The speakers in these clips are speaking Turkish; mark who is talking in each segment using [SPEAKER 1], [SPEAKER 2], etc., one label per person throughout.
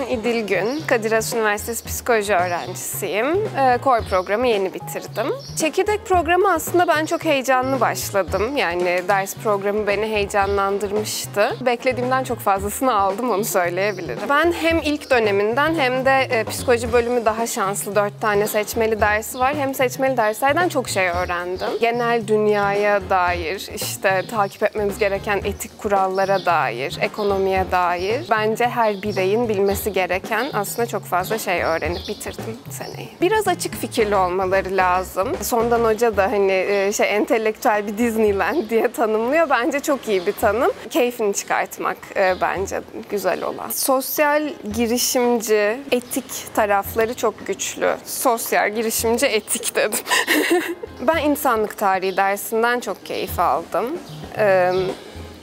[SPEAKER 1] Nilgün, Kadir Has Üniversitesi Psikoloji öğrencisiyim. Ee, Core programı yeni bitirdim. Çekirdek programı aslında ben çok heyecanlı başladım. Yani ders programı beni heyecanlandırmıştı. Beklediğimden çok fazlasını aldım onu söyleyebilirim. Ben hem ilk döneminden hem de e, psikoloji bölümü daha şanslı. Dört tane seçmeli dersi var. Hem seçmeli derslerden çok şey öğrendim. Genel dünyaya dair, işte takip etmemiz gereken etik kurallara dair, ekonomiye dair. Bence her bireyin bilmesi gereken aslında çok fazla şey öğrenip bitirdim seneyi. Biraz açık fikirli olmaları lazım. Sondan Hoca da hani e, şey entelektüel bir Disneyland diye tanımlıyor. Bence çok iyi bir tanım. Keyfini çıkartmak e, bence güzel olan. Sosyal girişimci, etik tarafları çok güçlü. Sosyal girişimci etik dedim. ben insanlık tarihi dersinden çok keyif aldım. Ee,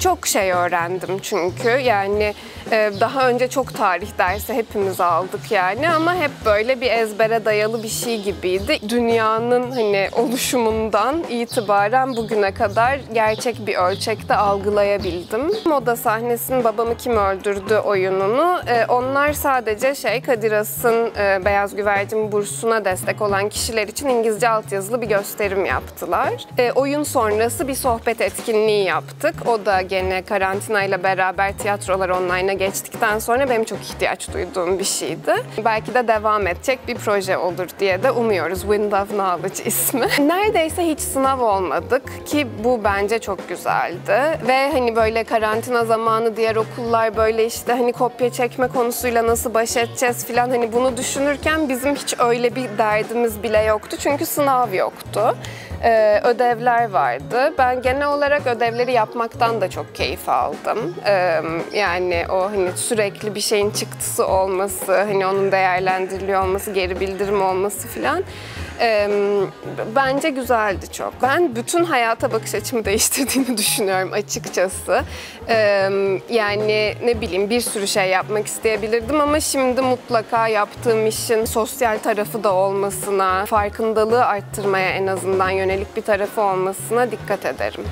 [SPEAKER 1] çok şey öğrendim çünkü yani e, daha önce çok tarih dersi hepimiz aldık yani ama hep böyle bir ezbere dayalı bir şey gibiydi. Dünyanın hani oluşumundan itibaren bugüne kadar gerçek bir ölçekte algılayabildim. Moda sahnesinin Babamı Kim Öldürdü oyununu e, onlar sadece şey Kadir Has'ın e, Beyaz Güvercin bursuna destek olan kişiler için İngilizce altyazılı bir gösterim yaptılar. Oyun sonrası bir sohbet etkinliği yaptık. O da gene karantina ile beraber tiyatrolar online'a geçtikten sonra benim çok ihtiyaç duyduğum bir şeydi. Belki de devam edecek bir proje olur diye de umuyoruz. Wind of Knowledge ismi. Neredeyse hiç sınav olmadık ki bu bence çok güzeldi. Ve hani böyle karantina zamanı diğer okullar böyle işte hani kopya çekme konusuyla nasıl baş edeceğiz falan hani bunu düşünürken bizim hiç öyle bir derdimiz bile yoktu. Çünkü sınav yoktu. Ee, ödevler vardı. Ben genel olarak ödevleri yapmaktan da çok keyif aldım. Yani o hani sürekli bir şeyin çıktısı olması, hani onun değerlendiriliyor olması, geri bildirim olması filan. Bence güzeldi çok. Ben bütün hayata bakış açımı değiştirdiğini düşünüyorum açıkçası. Yani ne bileyim bir sürü şey yapmak isteyebilirdim ama şimdi mutlaka yaptığım işin sosyal tarafı da olmasına, farkındalığı arttırmaya en azından yönelik bir tarafı olmasına dikkat ederim.